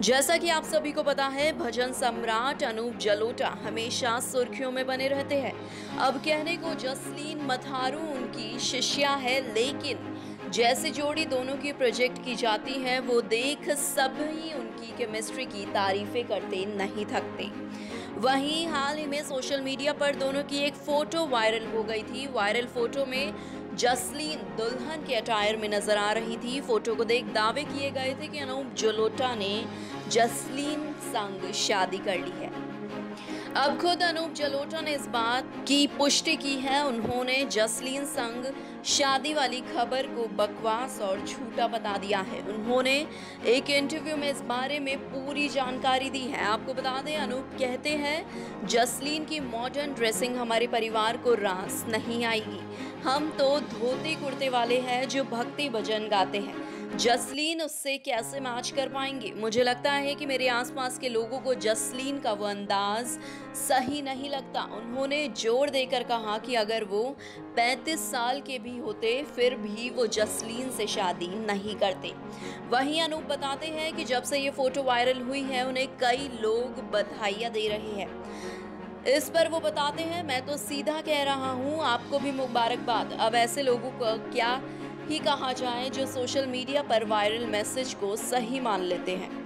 जैसा कि आप सभी को पता है, भजन सम्राट अनूप जलोटा हमेशा सुर्खियों में बने रहते हैं। अब कहने को जसलीन मथारू उनकी शिष्या है, लेकिन जैसे जोड़ी दोनों की प्रोजेक्ट की जाती है, वो देख सभी उनकी केमिस्ट्री की तारीफें करते नहीं थकते। वहीं हाल ही में सोशल मीडिया पर दोनों की एक फ़ोटो वायरल हो गई थी। वायरल फ़ोटो में जसलीन दुल्हन के अटायर में नज़र आ रही थी। फ़ोटो को देख दावे किए गए थे कि अनूप जलोटा ने जसलीन संग शादी कर ली है। अब खुद अनूप जलोटा ने इस बात की पुष्टि की है। उन्होंने जसलीन संग शादी वाली खबर को बकवास और झूठा बता दिया है। उन्होंने एक इंटरव्यू में इस बारे में पूरी जानकारी दी है। आपको बता दें, अनूप कहते हैं, जसलीन की मॉडर्न ड्रेसिंग हमारे परिवार को रास नहीं आएगी। हम तो धोती कुर्ते वाले हैं जो भक्ति भजन गाते हैं। जसलीन उससे कैसे मैच कर पाएँगे? मुझे लगता है कि मेरे आसपास के लोगों को जसलीन का वो अंदाज सही नहीं लगता। उन्होंने ज़ोर देकर कहा कि अगर वो 35 साल के भी होते, फिर भी वो जसलीन से शादी नहीं करते। वहीं अनूप बताते हैं कि जब से ये फ़ोटो वायरल हुई है, उन्हें कई लोग बधाइयाँ दे रहे हैं। इस पर वो बताते हैं, मैं तो सीधा कह रहा हूँ, आपको भी मुबारकबाद। अब ऐसे लोगों को क्या ही कहा जाए जो सोशल मीडिया पर वायरल मैसेज को सही मान लेते हैं।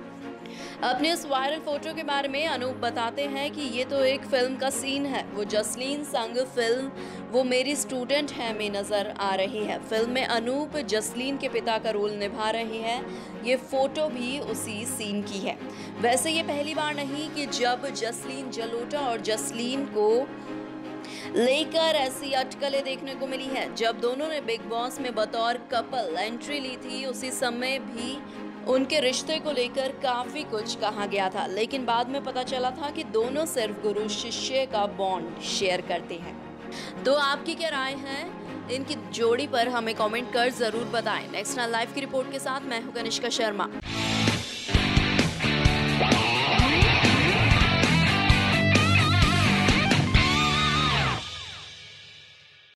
अपने इस वायरल फ़ोटो के बारे में अनूप बताते हैं कि ये तो एक फ़िल्म का सीन है। वो जसलीन संग फ़िल्म, वो मेरी स्टूडेंट है में नज़र आ रही है। फ़िल्म में अनूप जसलीन के पिता का रोल निभा रही है। ये फ़ोटो भी उसी सीन की है। वैसे ये पहली बार नहीं कि जब जसलीन जलोटा और जसलीन को लेकर ऐसी अटकलें देखने को मिली है। जब दोनों ने बिग बॉस में बतौर कपल एंट्री ली थी, उसी समय भी उनके रिश्ते को लेकर काफ़ी कुछ कहा गया था। लेकिन बाद में पता चला था कि दोनों सिर्फ़ गुरु शिष्य का बॉन्ड शेयर करते हैं। तो आपकी क्या राय है? इनकी जोड़ी पर हमें कमेंट कर ज़रूर बताएँ। नेक्स्ट नाइन लाइव की रिपोर्ट के साथ मैं हूँ कनिष्का शर्मा।